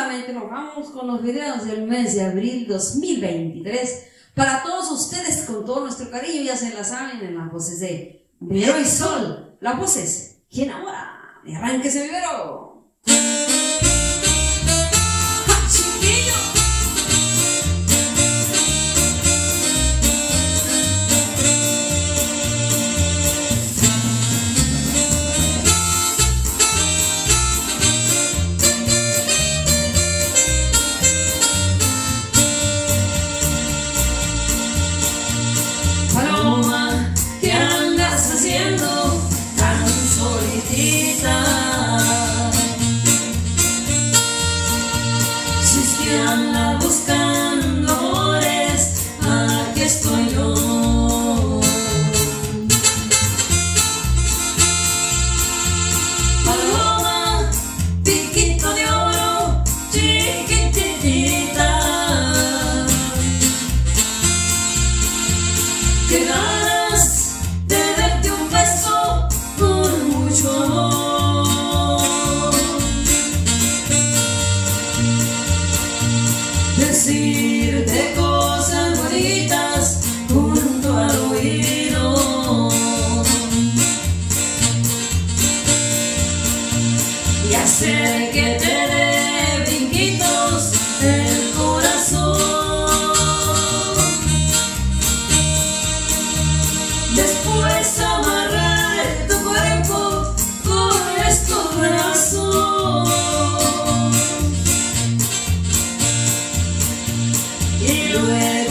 nuevamente nos vamos con los videos del mes de abril 2023. Para todos ustedes, con todo nuestro cariño, ya se la saben en las voces de Vero y Sol. Las voces que enamoran. Y arránquese, vivero. Estoy yo. Paloma, piquito de oro, chiquitita. Qué hacer que te dé brinquitos el corazón. Después amarrar tu cuerpo con estos brazos y luego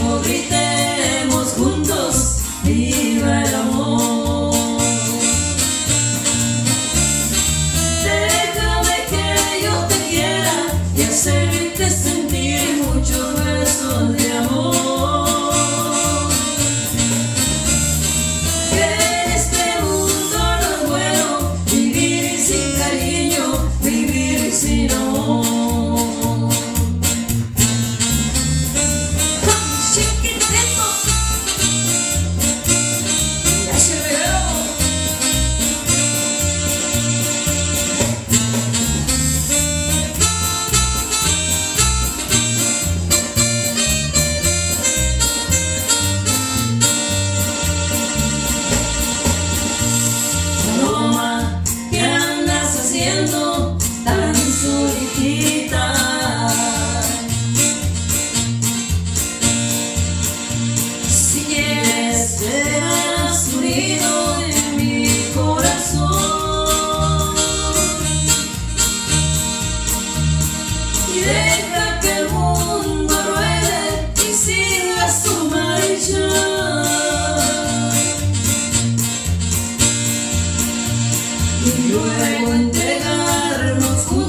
y luego entregarnos juntos.